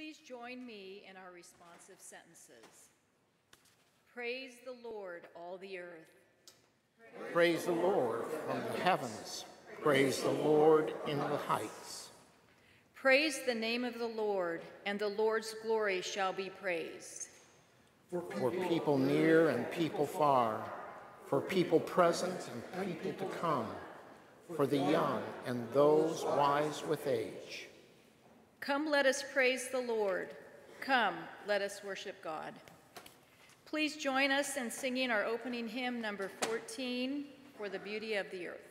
Please join me in our responsive sentences. Praise the Lord, all the earth. Praise the Lord from the heavens. Praise the Lord in the heights. Praise the name of the Lord, and the Lord's glory shall be praised. For people near and people far, for people present and people to come, for the young and those wise with age. Come, let us praise the Lord. Come, let us worship God. Please join us in singing our opening hymn, number 14, For the Beauty of the Earth.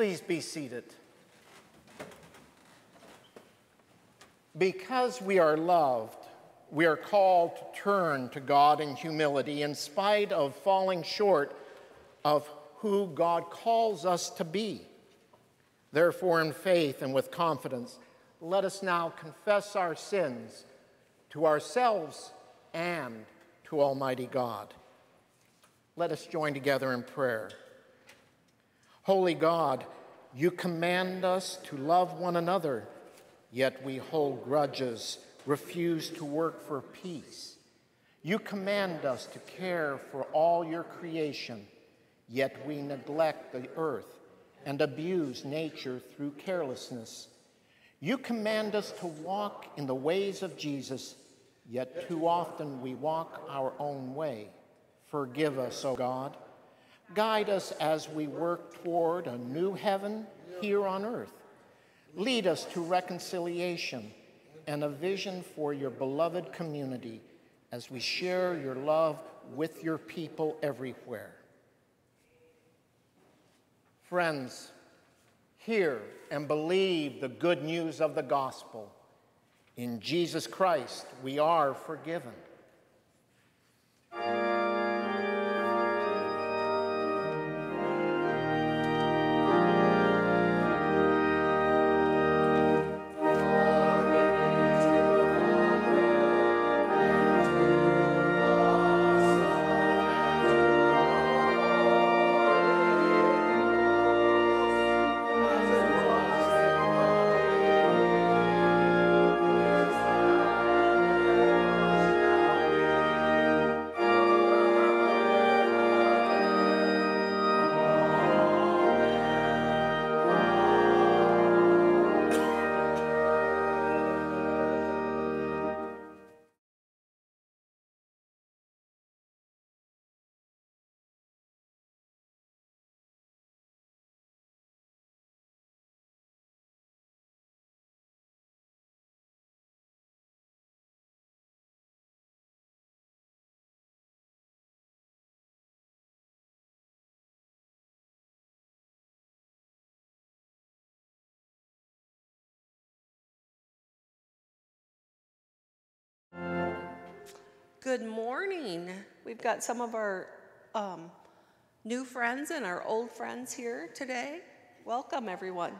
Please be seated. Because we are loved, we are called to turn to God in humility in spite of falling short of who God calls us to be. Therefore, in faith and with confidence, let us now confess our sins to ourselves and to Almighty God. Let us join together in prayer. Holy God, you command us to love one another, yet we hold grudges, refuse to work for peace. You command us to care for all your creation, yet we neglect the earth and abuse nature through carelessness. You command us to walk in the ways of Jesus, yet too often we walk our own way. Forgive us, O God. Guide us as we work toward a new heaven here on earth. Lead us to reconciliation and a vision for your beloved community as we share your love with your people everywhere. Friends, hear and believe the good news of the gospel. In Jesus Christ, we are forgiven. Good morning. We've got some of our um, new friends and our old friends here today. Welcome, everyone.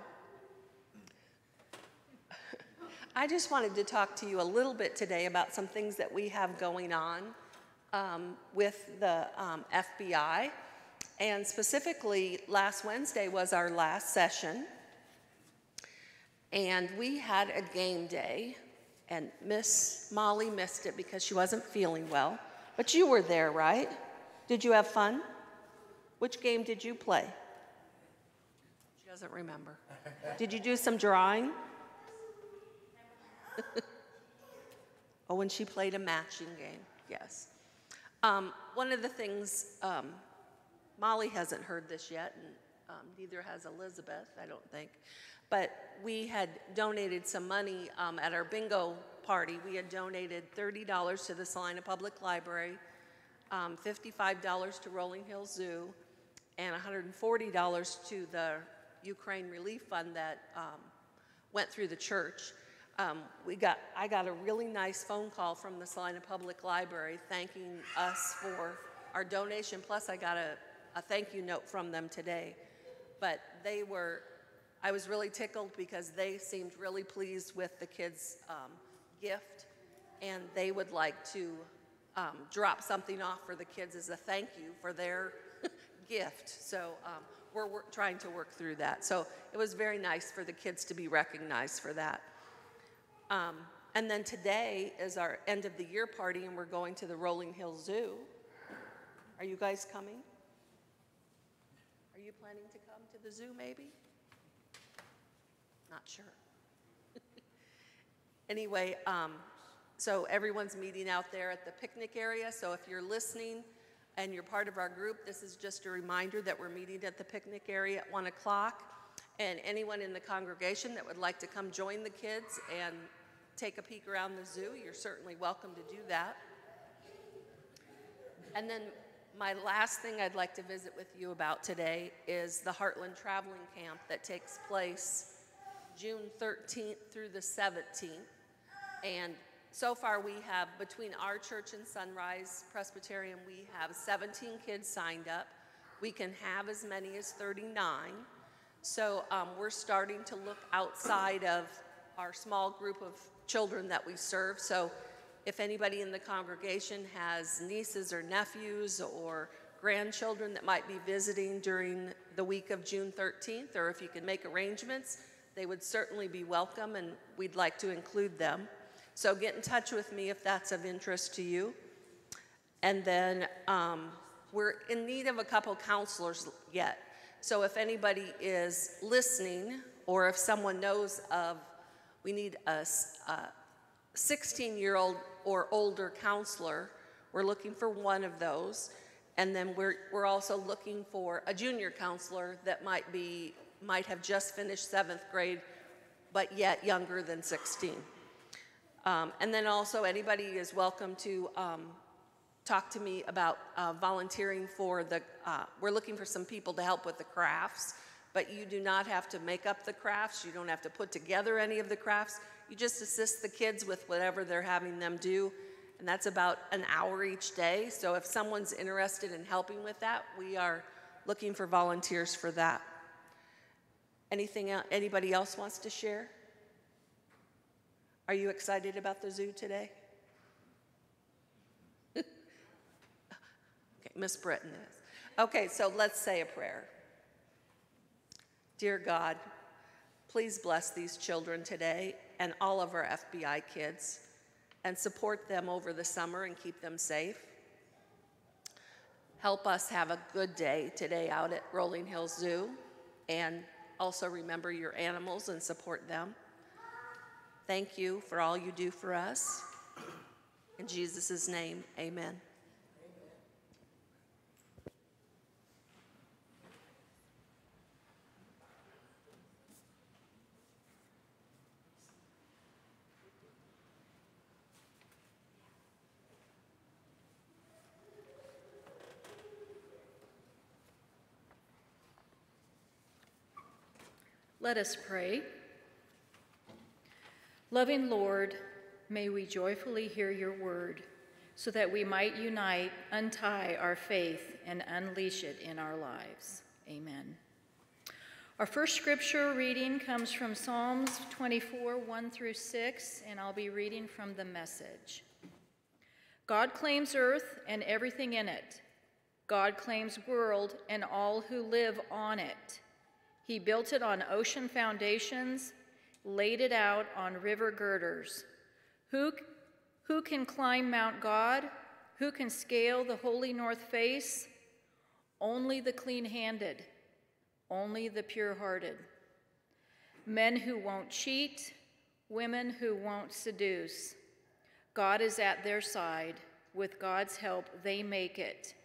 I just wanted to talk to you a little bit today about some things that we have going on um, with the um, FBI. And specifically, last Wednesday was our last session. And we had a game day, and Miss Molly missed it because she wasn't feeling well. But you were there, right? Did you have fun? Which game did you play? She doesn't remember. Did you do some drawing? oh, when she played a matching game, yes. Um, one of the things, um, Molly hasn't heard this yet, and um, neither has Elizabeth, I don't think. But we had donated some money um, at our bingo party. We had donated $30 to the Salina Public Library, um, $55 to Rolling Hill Zoo, and $140 to the Ukraine Relief Fund that um, went through the church. Um, we got, I got a really nice phone call from the Salina Public Library thanking us for our donation. Plus, I got a, a thank you note from them today. But they were, I was really tickled because they seemed really pleased with the kids' um, gift, and they would like to um, drop something off for the kids as a thank you for their gift. So um, we're, we're trying to work through that. So it was very nice for the kids to be recognized for that. Um, and then today is our end of the year party, and we're going to the Rolling Hill Zoo. Are you guys coming? Are you planning to come to the zoo, maybe? Not sure. anyway, um, so everyone's meeting out there at the picnic area. So if you're listening and you're part of our group, this is just a reminder that we're meeting at the picnic area at 1 o'clock. And anyone in the congregation that would like to come join the kids and take a peek around the zoo, you're certainly welcome to do that. And then my last thing I'd like to visit with you about today is the Heartland Traveling Camp that takes place June 13th through the 17th. And so far we have, between our church and Sunrise Presbyterian, we have 17 kids signed up. We can have as many as 39. So um, we're starting to look outside of our small group of children that we serve. So if anybody in the congregation has nieces or nephews or grandchildren that might be visiting during the week of June 13th, or if you can make arrangements, they would certainly be welcome and we'd like to include them. So get in touch with me if that's of interest to you. And then um, we're in need of a couple counselors yet. So if anybody is listening or if someone knows of we need a 16 year old or older counselor. We're looking for one of those. And then we're, we're also looking for a junior counselor that might be might have just finished seventh grade, but yet younger than 16. Um, and then also anybody is welcome to um, talk to me about uh, volunteering for the. Uh, we're looking for some people to help with the crafts but you do not have to make up the crafts. You don't have to put together any of the crafts. You just assist the kids with whatever they're having them do. And that's about an hour each day. So if someone's interested in helping with that, we are looking for volunteers for that. Anything anybody else wants to share? Are you excited about the zoo today? okay, Miss Britton is. Okay, so let's say a prayer. Dear God, please bless these children today and all of our FBI kids and support them over the summer and keep them safe. Help us have a good day today out at Rolling Hills Zoo and also remember your animals and support them. Thank you for all you do for us. In Jesus' name, amen. Let us pray. Loving Lord, may we joyfully hear your word so that we might unite, untie our faith, and unleash it in our lives. Amen. Our first scripture reading comes from Psalms 24, 1 through 6, and I'll be reading from the message. God claims earth and everything in it. God claims world and all who live on it. He built it on ocean foundations, laid it out on river girders. Who, who can climb Mount God? Who can scale the holy north face? Only the clean handed, only the pure hearted. Men who won't cheat, women who won't seduce. God is at their side. With God's help, they make it.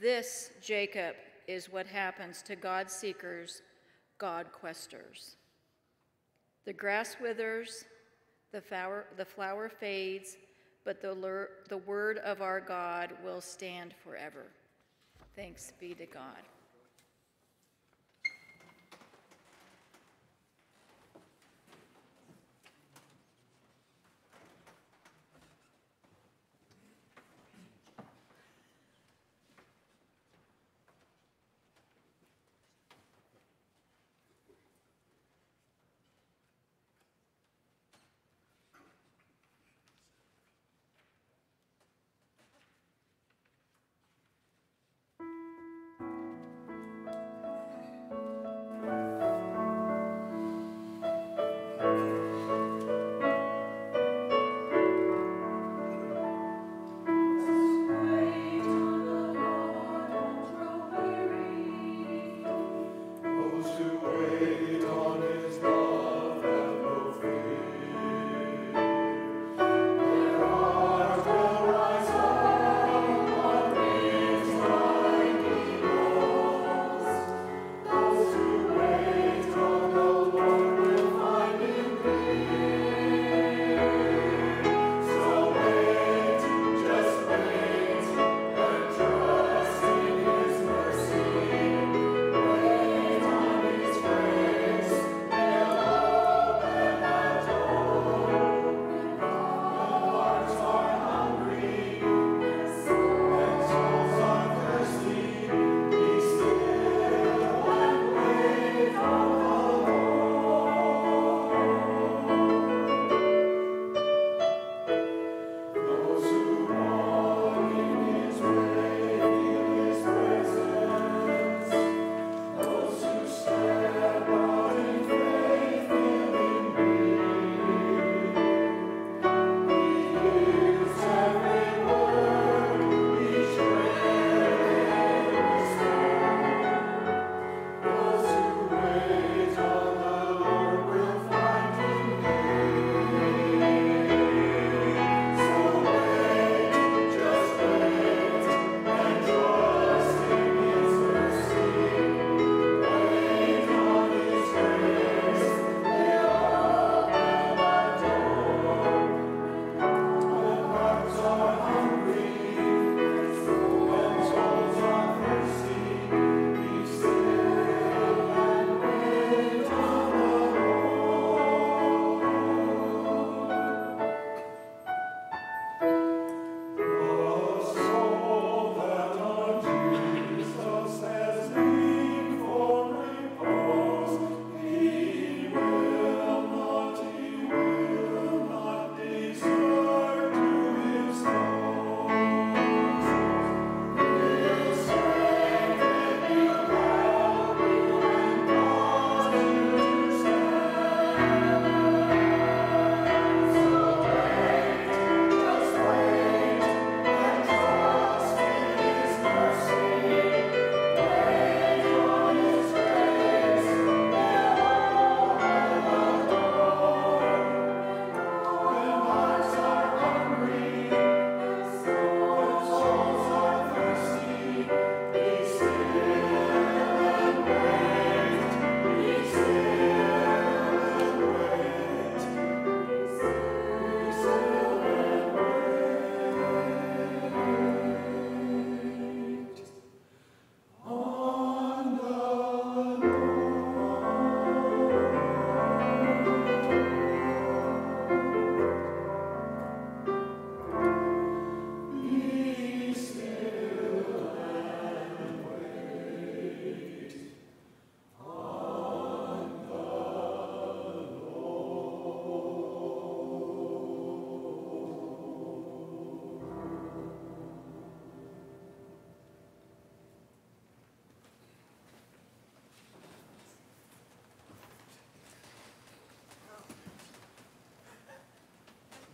This, Jacob, is what happens to God seekers, God questers. The grass withers, the flower, the flower fades, but the, the word of our God will stand forever. Thanks be to God.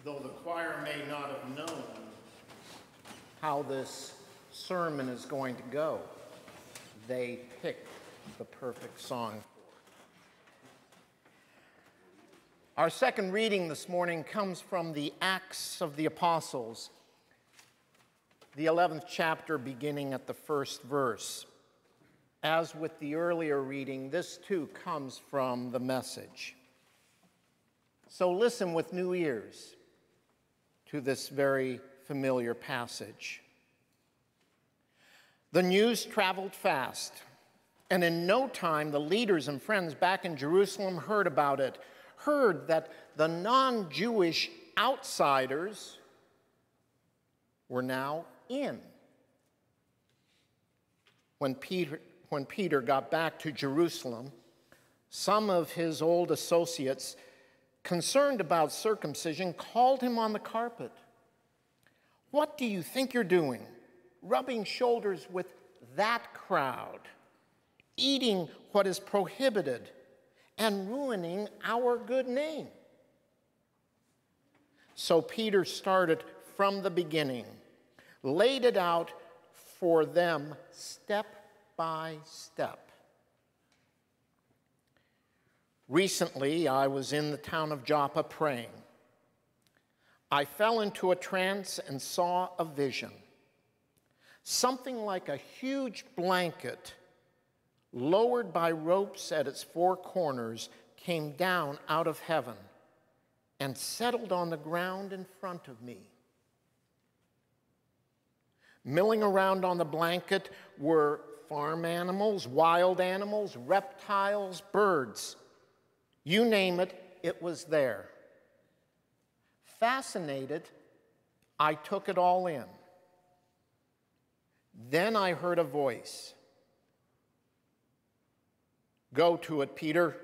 Though the choir may not have known how this sermon is going to go, they picked the perfect song. Our second reading this morning comes from the Acts of the Apostles, the 11th chapter, beginning at the first verse. As with the earlier reading, this too comes from the message. So listen with new ears to this very familiar passage. The news traveled fast, and in no time the leaders and friends back in Jerusalem heard about it, heard that the non Jewish outsiders were now in. When Peter, when Peter got back to Jerusalem, some of his old associates, concerned about circumcision, called him on the carpet. What do you think you're doing? Rubbing shoulders with that crowd, eating what is prohibited, and ruining our good name. So Peter started from the beginning, laid it out for them step by step. Recently, I was in the town of Joppa praying. I fell into a trance and saw a vision. Something like a huge blanket, lowered by ropes at its four corners, came down out of heaven and settled on the ground in front of me. Milling around on the blanket were farm animals, wild animals, reptiles, birds. You name it, it was there. Fascinated, I took it all in. Then I heard a voice Go to it, Peter,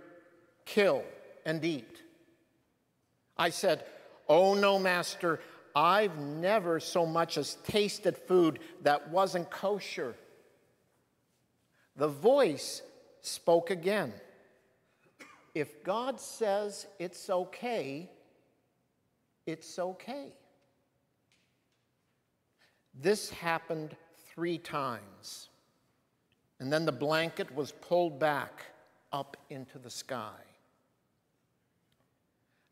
kill and eat. I said, Oh no, Master, I've never so much as tasted food that wasn't kosher. The voice spoke again. If God says it's okay, it's okay. This happened three times. And then the blanket was pulled back up into the sky.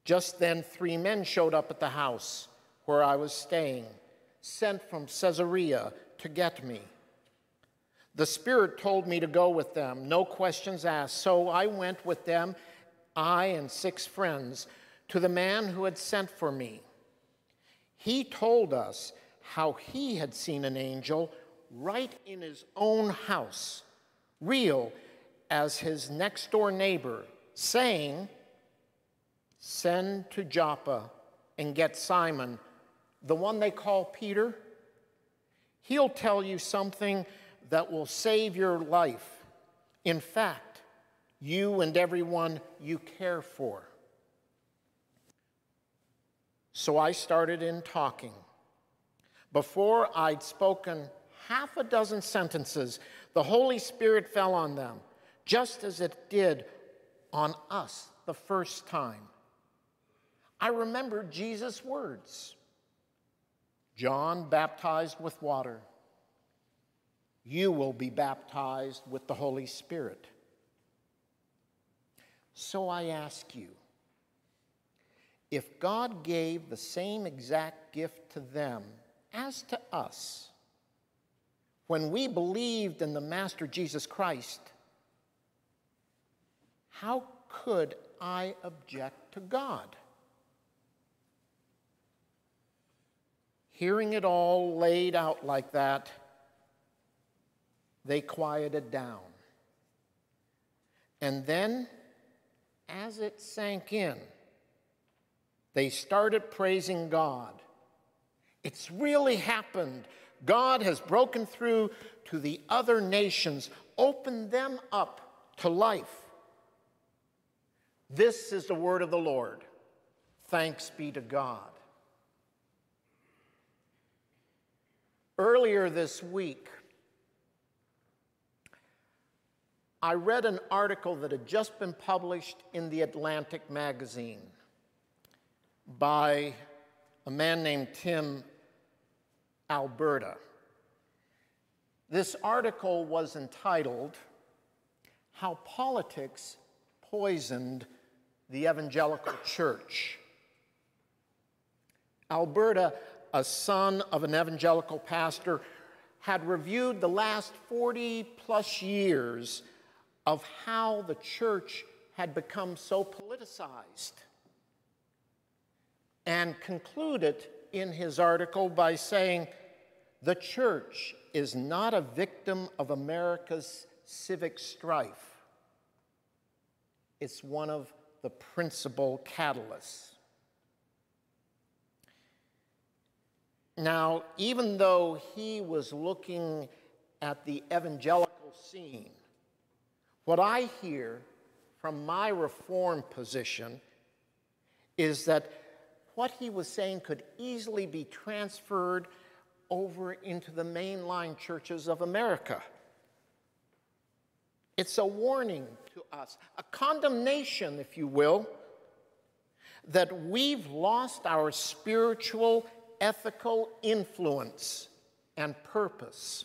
Just then, three men showed up at the house where I was staying, sent from Caesarea to get me. The Spirit told me to go with them, no questions asked. So I went with them, I and six friends, to the man who had sent for me. He told us how he had seen an angel right in his own house, real as his next door neighbor, saying, Send to Joppa and get Simon, the one they call Peter. He'll tell you something that will save your life. In fact, you and everyone you care for. So I started in talking. Before I'd spoken half a dozen sentences, the Holy Spirit fell on them, just as it did on us the first time. I remembered Jesus' words John baptized with water. You will be baptized with the Holy Spirit. So I ask you, if God gave the same exact gift to them as to us, when we believed in the Master Jesus Christ, how could I object to God? Hearing it all laid out like that, they quieted down. And then, as it sank in, they started praising God. It's really happened. God has broken through to the other nations, opened them up to life. This is the word of the Lord. Thanks be to God. Earlier this week, I read an article that had just been published in the Atlantic magazine by a man named Tim Alberta. This article was entitled, How Politics Poisoned the Evangelical Church. Alberta, a son of an evangelical pastor, had reviewed the last 40 plus years of how the church had become so politicized and concluded in his article by saying, The church is not a victim of America's civic strife, it's one of the principal catalysts. Now, even though he was looking at the evangelical scene, what I hear from my reform position is that what he was saying could easily be transferred over into the mainline churches of America. It's a warning to us, a condemnation, if you will, that we've lost our spiritual, ethical influence and purpose.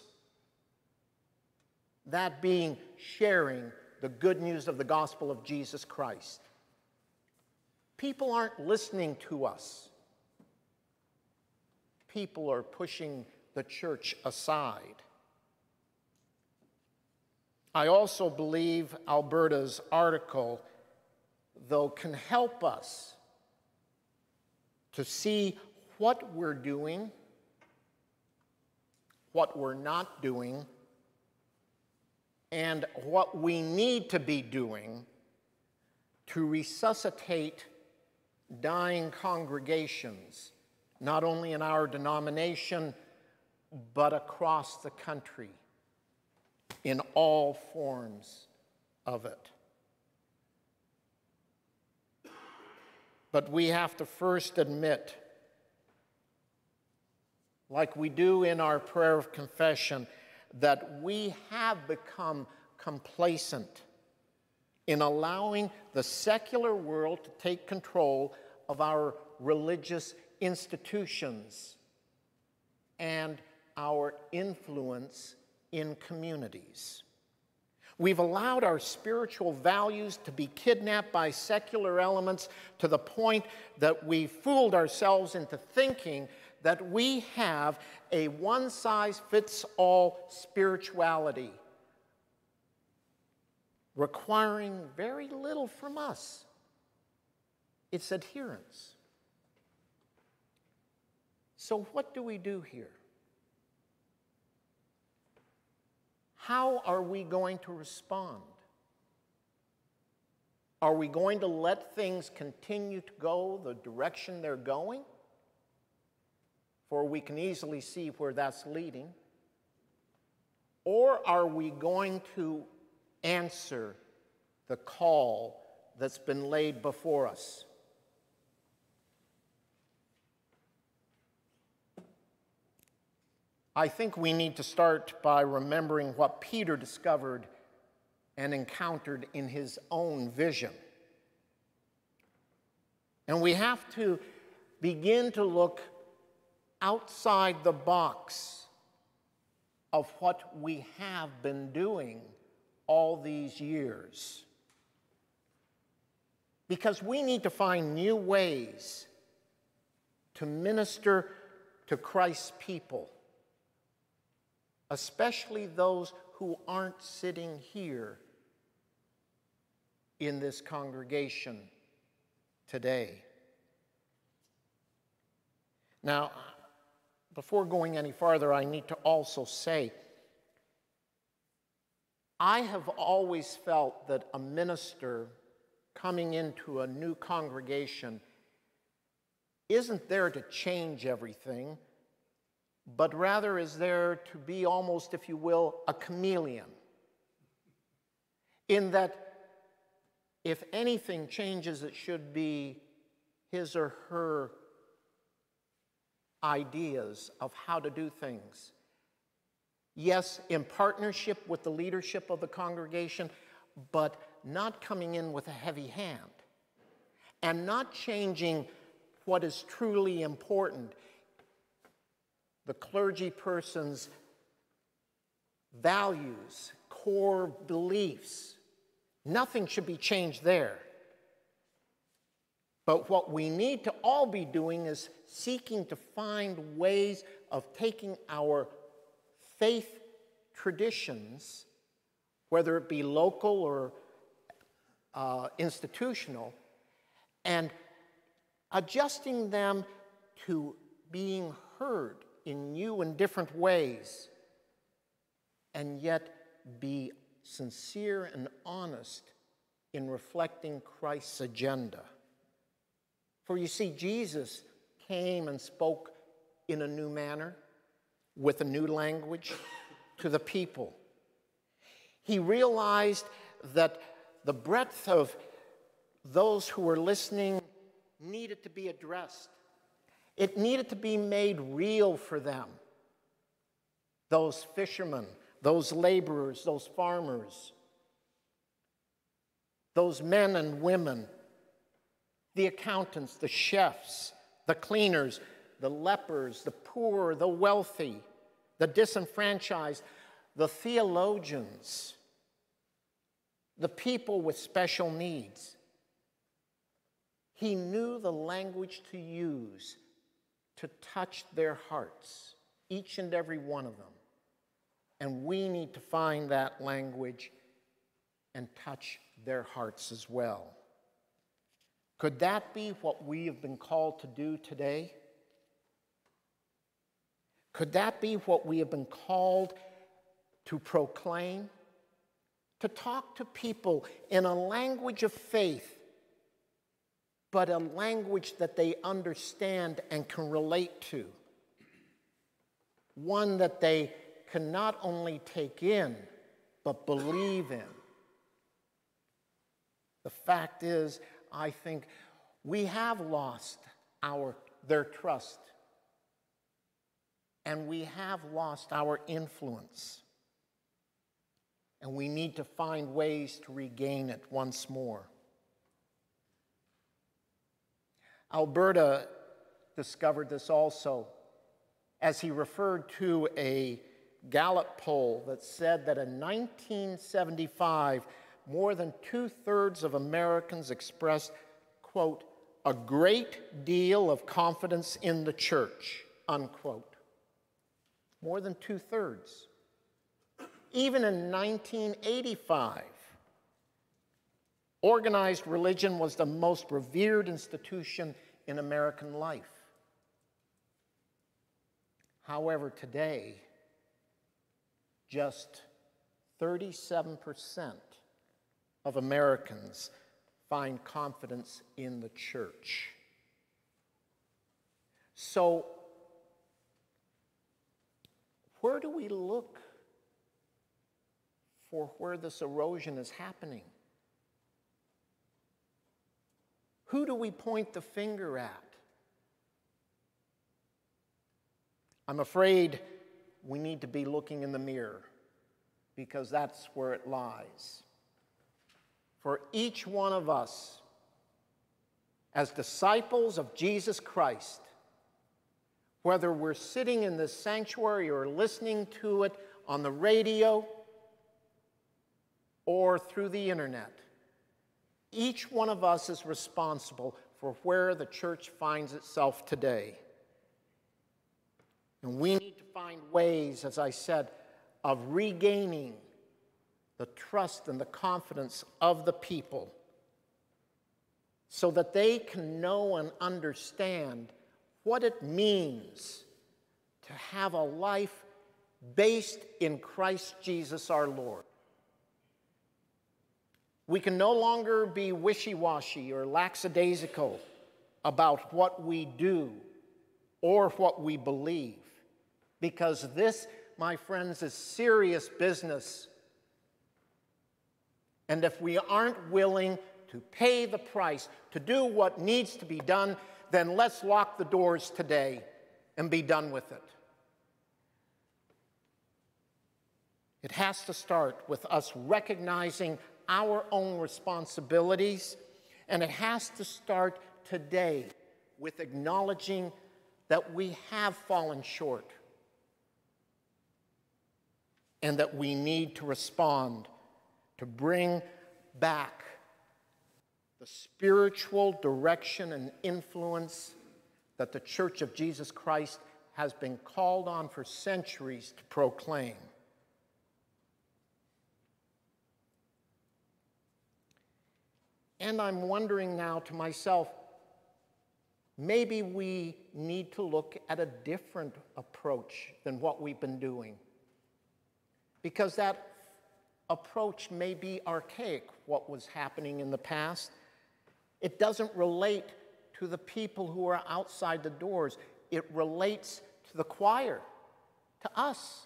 That being sharing the good news of the gospel of Jesus Christ. People aren't listening to us. People are pushing the church aside. I also believe Alberta's article, though, can help us to see what we're doing, what we're not doing, and what we need to be doing to resuscitate dying congregations, not only in our denomination, but across the country in all forms of it. But we have to first admit, like we do in our prayer of confession, that we have become complacent in allowing the secular world to take control of our religious institutions and our influence in communities. We've allowed our spiritual values to be kidnapped by secular elements to the point that we fooled ourselves into thinking that we have a one size fits all spirituality requiring very little from us its adherents. So, what do we do here? How are we going to respond? Are we going to let things continue to go the direction they're going? For we can easily see where that's leading. Or are we going to answer the call that's been laid before us. I think we need to start by remembering what Peter discovered and encountered in his own vision. And we have to begin to look outside the box of what we have been doing all these years. Because we need to find new ways to minister to Christ's people, especially those who aren't sitting here in this congregation today. Now, before going any farther, I need to also say I have always felt that a minister coming into a new congregation isn't there to change everything, but rather is there to be almost, if you will, a chameleon. In that, if anything changes, it should be his or her ideas of how to do things. Yes, in partnership with the leadership of the congregation, but not coming in with a heavy hand and not changing what is truly important the clergy person's values, core beliefs. Nothing should be changed there. But what we need to all be doing is seeking to find ways of taking our faith traditions, whether it be local or uh, institutional, and adjusting them to being heard in new and different ways, and yet be sincere and honest in reflecting Christ's agenda. For you see, Jesus came and spoke in a new manner, with a new language to the people. He realized that the breadth of those who were listening needed to be addressed. It needed to be made real for them. Those fishermen, those laborers, those farmers, those men and women, the accountants, the chefs, the cleaners, the lepers, the poor, the wealthy, the disenfranchised, the theologians, the people with special needs. He knew the language to use to touch their hearts, each and every one of them. And we need to find that language and touch their hearts as well. Could that be what we have been called to do today? Could that be what we have been called to proclaim? To talk to people in a language of faith but a language that they understand and can relate to. One that they can not only take in, but believe in. The fact is, I think we have lost our, their trust, and we have lost our influence. And we need to find ways to regain it once more. Alberta discovered this also as he referred to a Gallup poll that said that in 1975, more than two thirds of Americans expressed, quote, a great deal of confidence in the church, unquote. More than two thirds. Even in 1985, Organized religion was the most revered institution in American life. However, today, just 37% of Americans find confidence in the church. So, where do we look for where this erosion is happening? Who do we point the finger at? I'm afraid we need to be looking in the mirror because that's where it lies. For each one of us, as disciples of Jesus Christ, whether we're sitting in this sanctuary or listening to it on the radio or through the internet, each one of us is responsible for where the church finds itself today. And we need to find ways, as I said, of regaining the trust and the confidence of the people so that they can know and understand what it means to have a life based in Christ Jesus our Lord. We can no longer be wishy washy or lackadaisical about what we do or what we believe, because this, my friends, is serious business. And if we aren't willing to pay the price, to do what needs to be done, then let's lock the doors today and be done with it. It has to start with us recognizing our own responsibilities, and it has to start today with acknowledging that we have fallen short and that we need to respond to bring back the spiritual direction and influence that the Church of Jesus Christ has been called on for centuries to proclaim. And I'm wondering now to myself, maybe we need to look at a different approach than what we've been doing. Because that approach may be archaic, what was happening in the past. It doesn't relate to the people who are outside the doors, it relates to the choir, to us.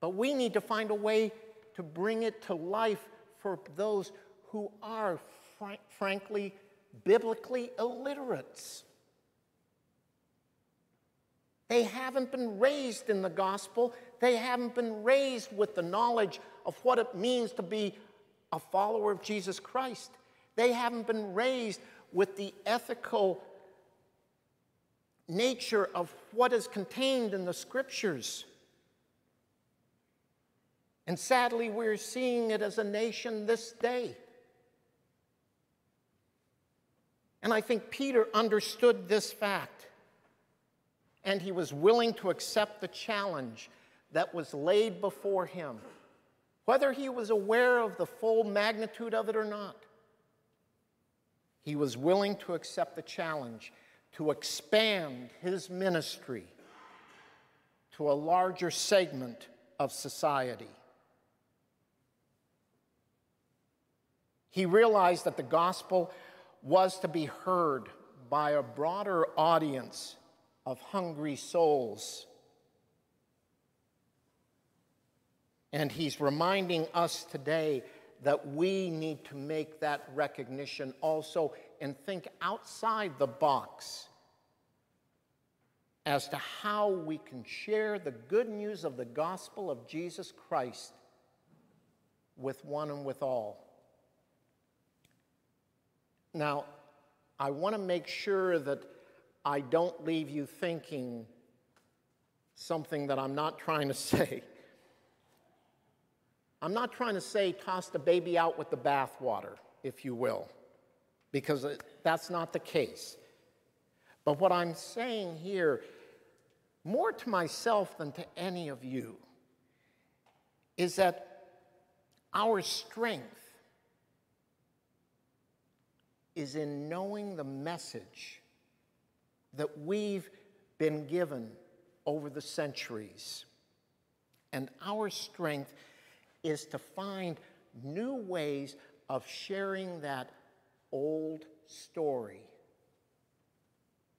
But we need to find a way to bring it to life for those who are, fr- frankly, biblically illiterates. They haven't been raised in the gospel. They haven't been raised with the knowledge of what it means to be a follower of Jesus Christ. They haven't been raised with the ethical nature of what is contained in the scriptures. And sadly, we're seeing it as a nation this day. And I think Peter understood this fact, and he was willing to accept the challenge that was laid before him, whether he was aware of the full magnitude of it or not. He was willing to accept the challenge to expand his ministry to a larger segment of society. He realized that the gospel was to be heard by a broader audience of hungry souls. And he's reminding us today that we need to make that recognition also and think outside the box as to how we can share the good news of the gospel of Jesus Christ with one and with all. Now, I want to make sure that I don't leave you thinking something that I'm not trying to say. I'm not trying to say toss the baby out with the bathwater, if you will, because that's not the case. But what I'm saying here, more to myself than to any of you, is that our strength is in knowing the message that we've been given over the centuries. And our strength is to find new ways of sharing that old story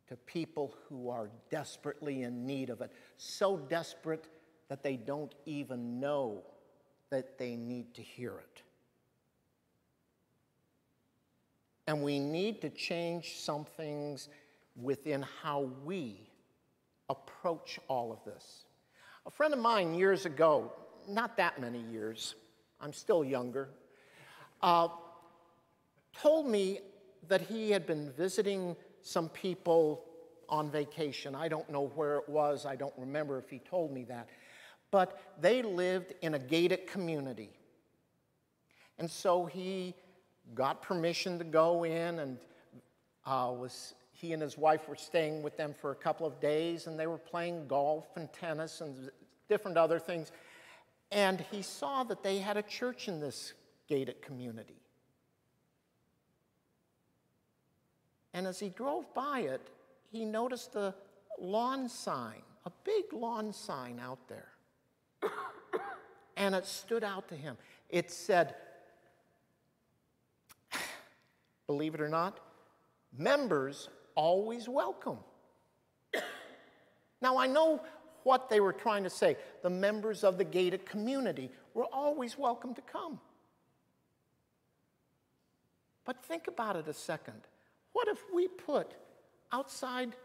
to people who are desperately in need of it. So desperate that they don't even know that they need to hear it. And we need to change some things within how we approach all of this. A friend of mine years ago, not that many years, I'm still younger, uh, told me that he had been visiting some people on vacation. I don't know where it was, I don't remember if he told me that. But they lived in a gated community. And so he got permission to go in, and uh, was he and his wife were staying with them for a couple of days, and they were playing golf and tennis and different other things. And he saw that they had a church in this gated community. And as he drove by it, he noticed a lawn sign, a big lawn sign out there. and it stood out to him. It said, believe it or not, members always welcome. now, I know what they were trying to say. The members of the gated community were always welcome to come. But think about it a second. What if we put outside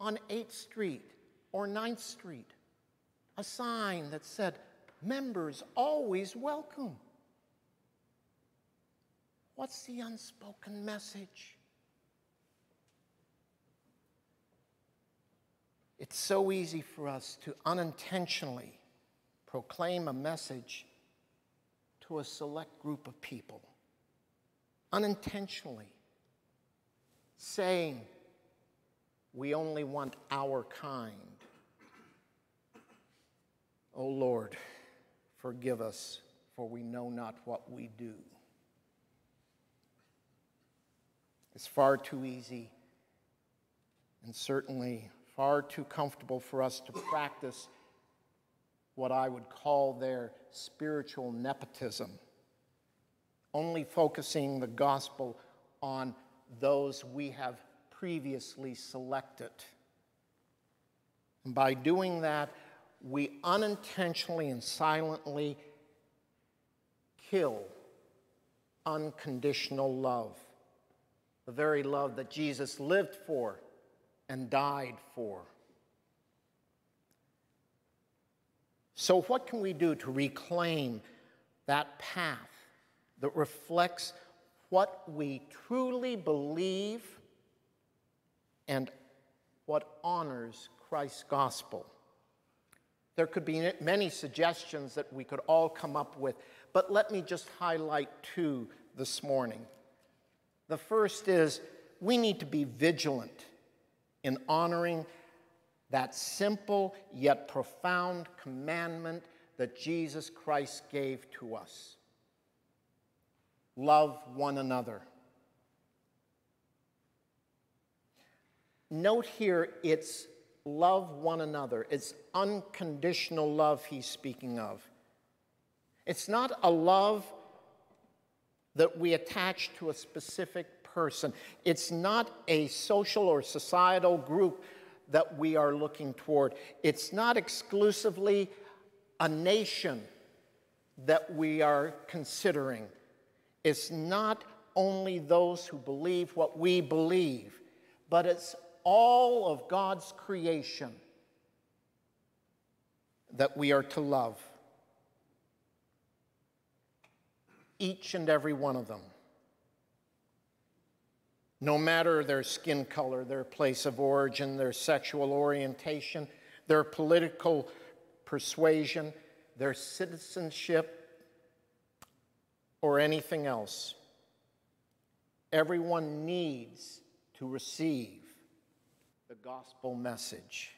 on 8th Street or 9th Street a sign that said, Members always welcome? What's the unspoken message? It's so easy for us to unintentionally proclaim a message to a select group of people, unintentionally saying we only want our kind. O oh Lord, forgive us, for we know not what we do. It's far too easy and certainly far too comfortable for us to practice what I would call their spiritual nepotism, only focusing the gospel on those we have previously selected. And by doing that, we unintentionally and silently kill unconditional love, the very love that Jesus lived for and died for. So, what can we do to reclaim that path that reflects what we truly believe and what honors Christ's gospel? There could be many suggestions that we could all come up with, but let me just highlight two this morning. The first is we need to be vigilant in honoring that simple yet profound commandment that Jesus Christ gave to us love one another. Note here, it's love one another. It's unconditional love he's speaking of. It's not a love that we attach to a specific person, it's not a social or societal group that we are looking toward. It's not exclusively a nation that we are considering. It's not only those who believe what we believe, but it's all of God's creation that we are to love. Each and every one of them no matter their skin color, their place of origin, their sexual orientation, their political persuasion, their citizenship, or anything else. Everyone needs to receive the gospel message.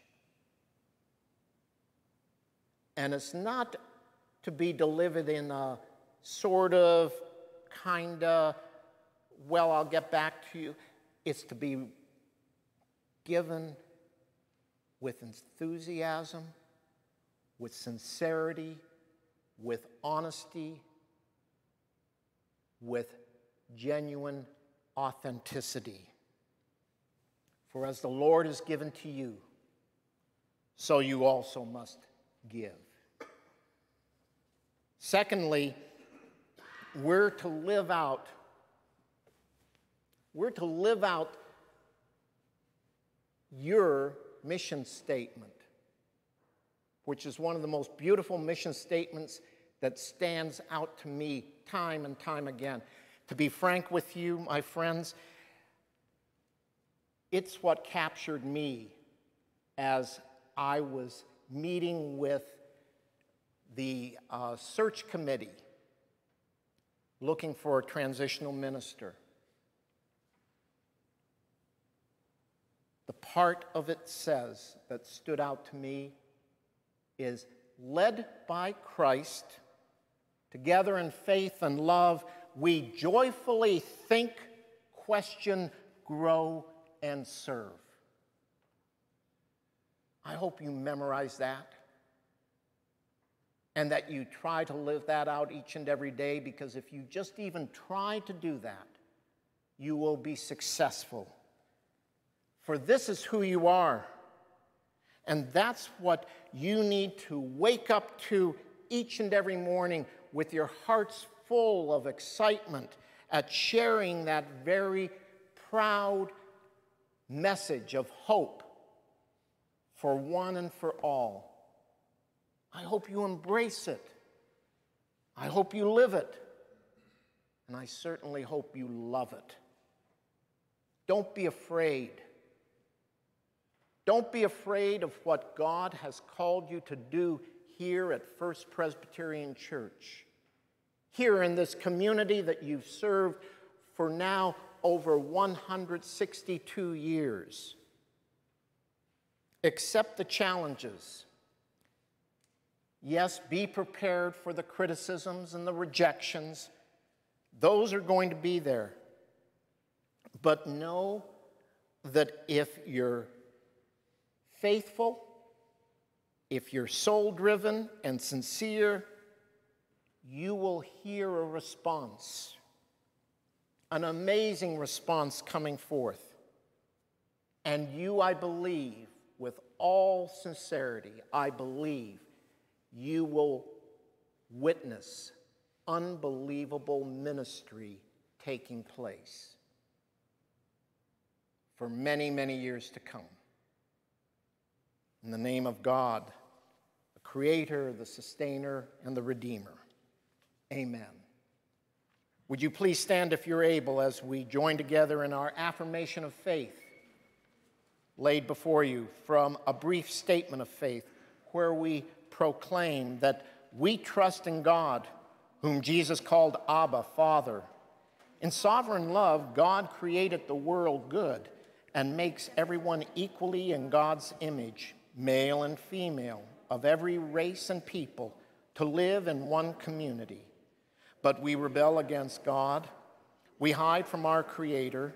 And it's not to be delivered in a sort of, kind of, well, I'll get back to you. It's to be given with enthusiasm, with sincerity, with honesty, with genuine authenticity. For as the Lord has given to you, so you also must give. Secondly, we're to live out we're to live out your mission statement, which is one of the most beautiful mission statements that stands out to me time and time again. To be frank with you, my friends, it's what captured me as I was meeting with the uh, search committee looking for a transitional minister. The part of it says that stood out to me is led by Christ, together in faith and love, we joyfully think, question, grow, and serve. I hope you memorize that and that you try to live that out each and every day because if you just even try to do that, you will be successful for this is who you are. And that's what you need to wake up to each and every morning with your hearts full of excitement at sharing that very proud message of hope for one and for all. I hope you embrace it. I hope you live it. And I certainly hope you love it. Don't be afraid Don't be afraid of what God has called you to do here at First Presbyterian Church, here in this community that you've served for now over 162 years. Accept the challenges. Yes, be prepared for the criticisms and the rejections. Those are going to be there. But know that if you're faithful, if you're soul driven and sincere, you will hear a response, an amazing response coming forth. And you, I believe, with all sincerity, I believe you will witness unbelievable ministry taking place for many, many years to come. In the name of God, the Creator, the Sustainer, and the Redeemer. Amen. Would you please stand if you're able as we join together in our affirmation of faith laid before you from a brief statement of faith where we proclaim that we trust in God, whom Jesus called Abba, Father. In sovereign love, God created the world good and makes everyone equally in God's image, male and female, of every race and people, to live in one community. But we rebel against God. We hide from our Creator,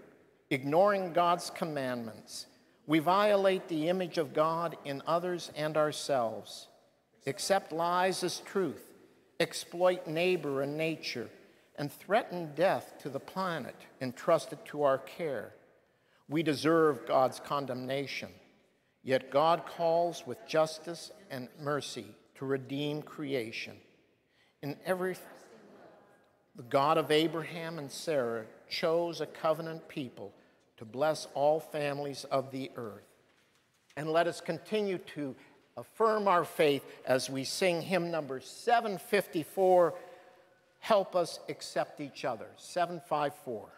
ignoring God's commandments. We violate the image of God in others and ourselves, accept lies as truth, exploit neighbor and nature, and threaten death to the planet entrusted to our care. We deserve God's condemnation, yet God calls with justice and mercy to redeem creation. In every the God of Abraham and Sarah chose a covenant people to bless all families of the earth. And let us continue to affirm our faith as we sing hymn number 754 Help Us Accept Each Other. 754.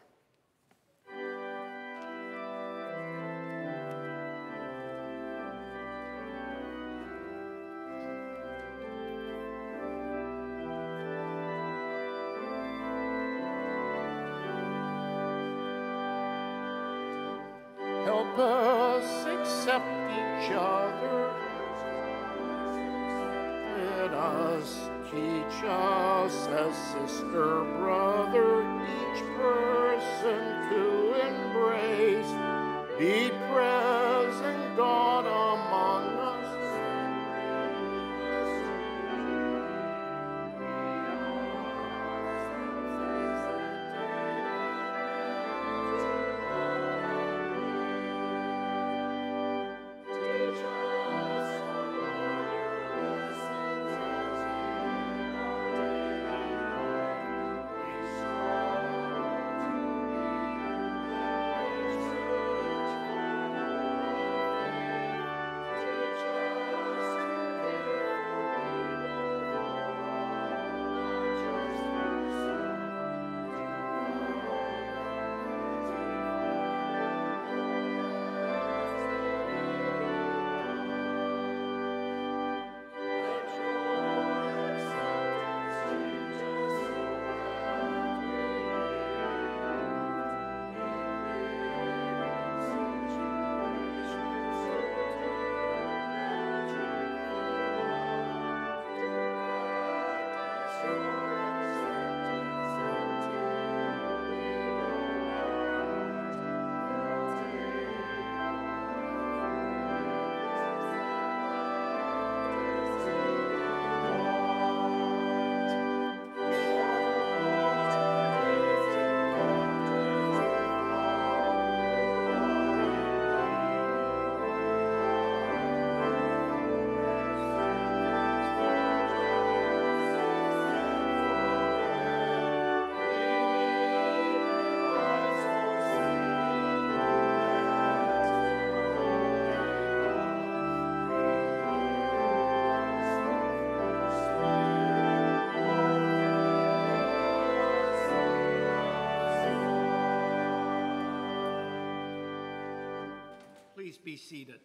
Be seated.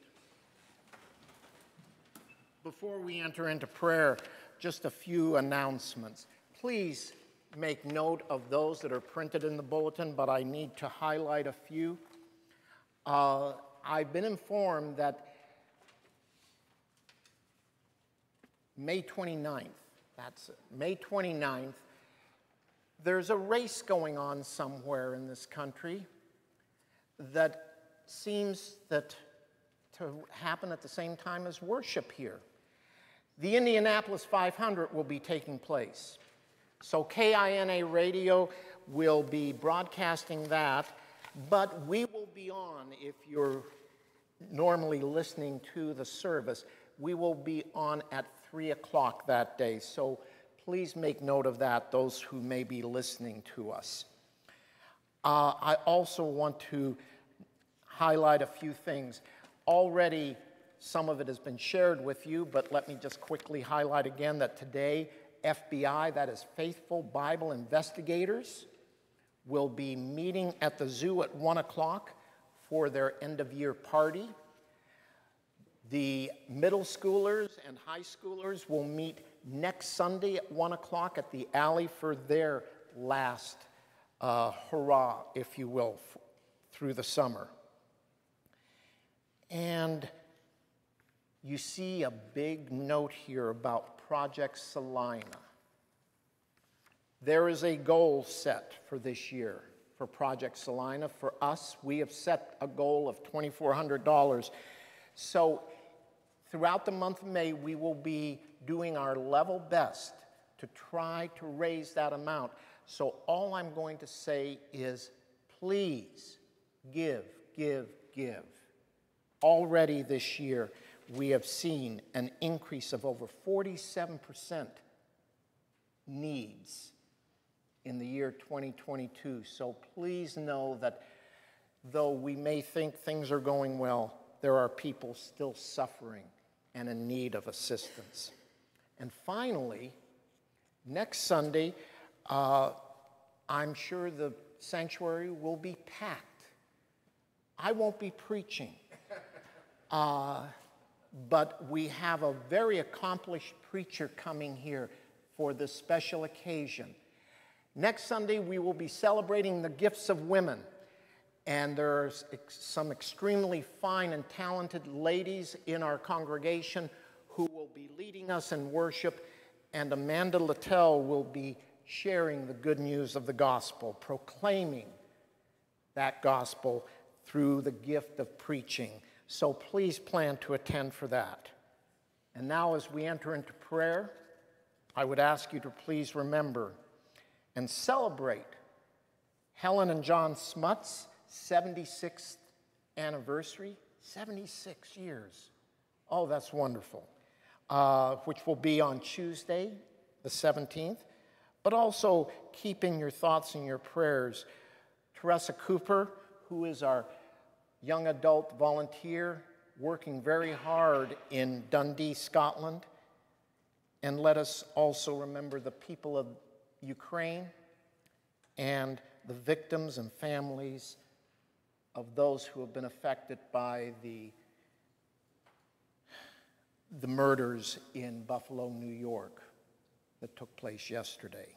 before we enter into prayer, just a few announcements. Please make note of those that are printed in the bulletin, but I need to highlight a few. Uh, I've been informed that May 29th, that's it, May 29th, there's a race going on somewhere in this country that seems that to happen at the same time as worship here. The Indianapolis 500 will be taking place. So KINA Radio will be broadcasting that, but we will be on if you're normally listening to the service. We will be on at 3 o'clock that day. So please make note of that, those who may be listening to us. Uh, I also want to highlight a few things. Already, some of it has been shared with you, but let me just quickly highlight again that today, FBI, that is Faithful Bible Investigators, will be meeting at the zoo at 1 o'clock for their end of year party. The middle schoolers and high schoolers will meet next Sunday at 1 o'clock at the alley for their last uh, hurrah, if you will, through the summer. And you see a big note here about Project Salina. There is a goal set for this year for Project Salina. For us, we have set a goal of $2,400. So throughout the month of May, we will be doing our level best to try to raise that amount. So all I'm going to say is please give, give, give. Already this year, we have seen an increase of over 47% needs in the year 2022. So please know that though we may think things are going well, there are people still suffering and in need of assistance. And finally, next Sunday, uh, I'm sure the sanctuary will be packed. I won't be preaching, uh, but we have a very accomplished preacher coming here for this special occasion. Next Sunday, we will be celebrating the gifts of women. And there's ex- some extremely fine and talented ladies in our congregation who will be leading us in worship. And Amanda Littell will be sharing the good news of the gospel, proclaiming that gospel through the gift of preaching. So please plan to attend for that. And now, as we enter into prayer, I would ask you to please remember and celebrate Helen and John Smuts' 76th anniversary. 76 years. Oh, that's wonderful. Uh, which will be on Tuesday, the 17th. But also keep in your thoughts and your prayers Teresa Cooper, who is our young adult volunteer working very hard in Dundee, Scotland. And let us also remember the people of Ukraine and the victims and families of those who have been affected by the, the murders in Buffalo, New York that took place yesterday.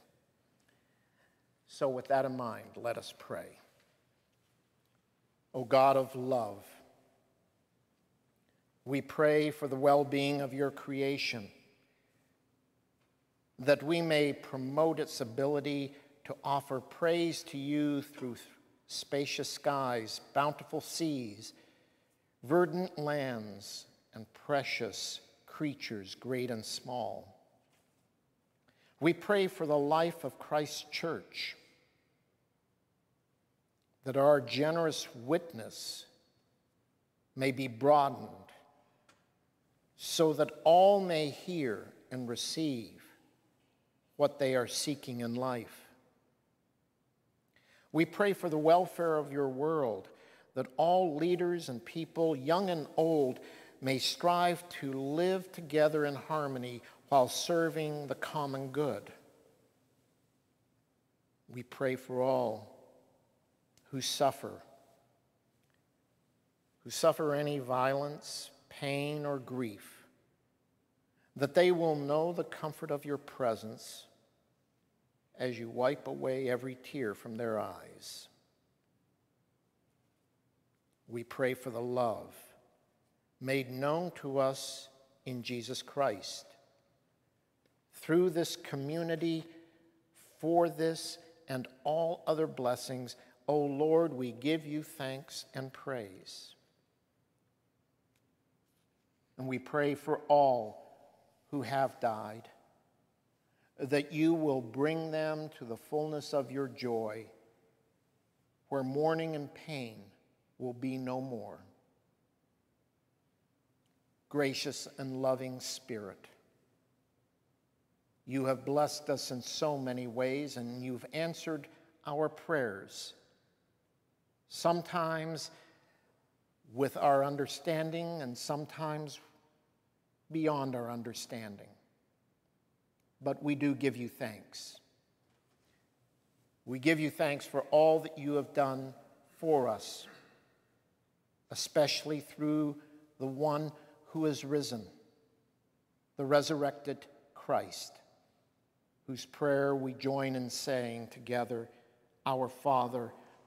So, with that in mind, let us pray. O God of love, we pray for the well being of your creation that we may promote its ability to offer praise to you through spacious skies, bountiful seas, verdant lands, and precious creatures, great and small. We pray for the life of Christ's church, that our generous witness may be broadened so that all may hear and receive what they are seeking in life. We pray for the welfare of your world, that all leaders and people, young and old, may strive to live together in harmony while serving the common good. We pray for all who suffer, who suffer any violence, pain, or grief that they will know the comfort of your presence as you wipe away every tear from their eyes. We pray for the love made known to us in Jesus Christ. Through this community, for this and all other blessings, O Lord, we give you thanks and praise. And we pray for all who have died, that you will bring them to the fullness of your joy, where mourning and pain will be no more. Gracious and loving Spirit, you have blessed us in so many ways, and you've answered our prayers. Sometimes with our understanding, and sometimes beyond our understanding. But we do give you thanks. We give you thanks for all that you have done for us, especially through the one who is risen, the resurrected Christ, whose prayer we join in saying together, Our Father,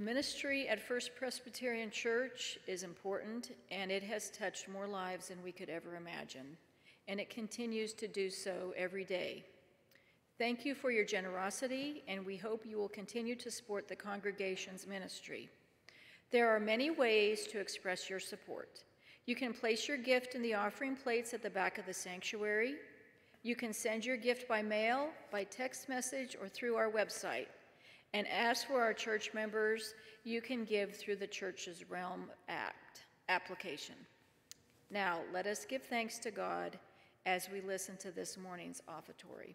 The ministry at First Presbyterian Church is important, and it has touched more lives than we could ever imagine, and it continues to do so every day. Thank you for your generosity, and we hope you will continue to support the congregation's ministry. There are many ways to express your support. You can place your gift in the offering plates at the back of the sanctuary. You can send your gift by mail, by text message, or through our website. And as for our church members, you can give through the Church's Realm Act application. Now, let us give thanks to God as we listen to this morning's offertory.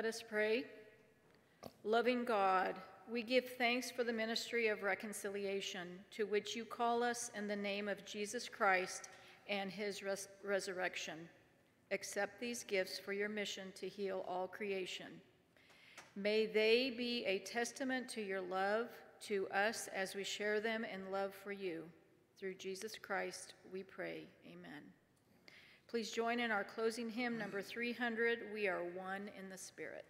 Let us pray. Loving God, we give thanks for the ministry of reconciliation to which you call us in the name of Jesus Christ and his res- resurrection. Accept these gifts for your mission to heal all creation. May they be a testament to your love to us as we share them in love for you. Through Jesus Christ, we pray. Amen. Please join in our closing hymn, number 300 We Are One in the Spirit.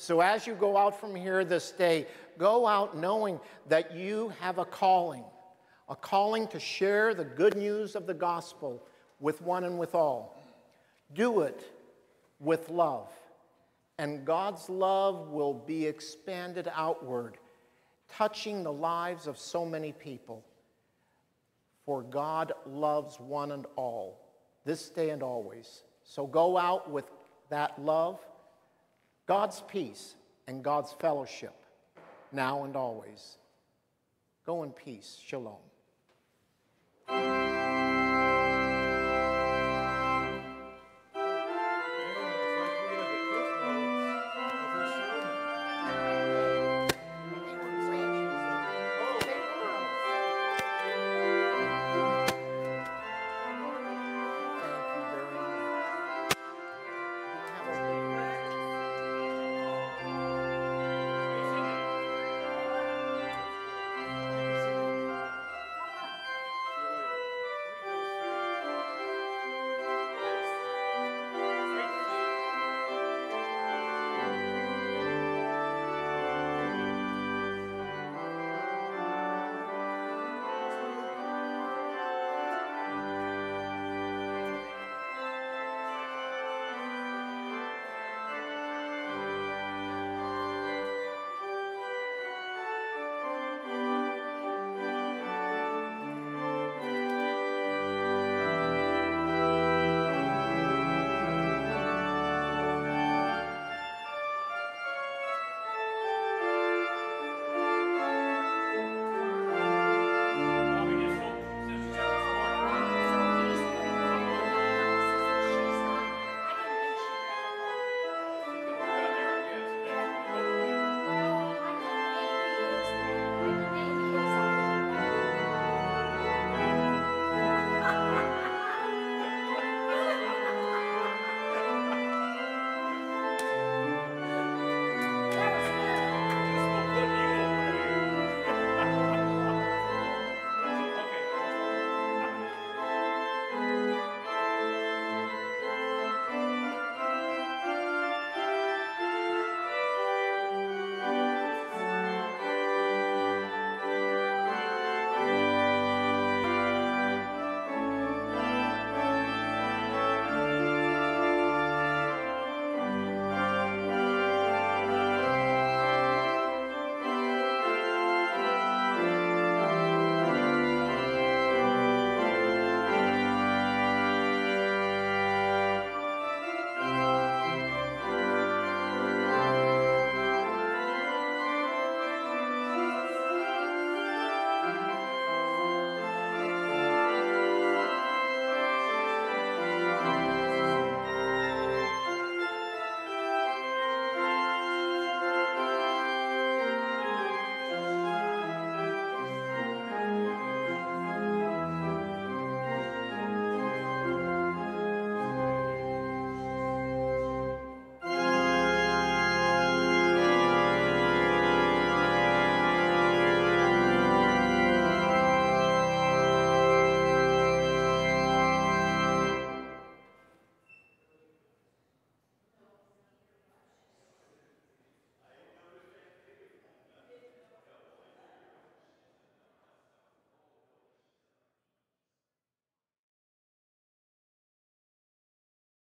So as you go out from here this day, go out knowing that you have a calling, a calling to share the good news of the gospel with one and with all. Do it with love, and God's love will be expanded outward, touching the lives of so many people. For God loves one and all, this day and always. So go out with that love God's peace and God's fellowship now and always. Go in peace. Shalom.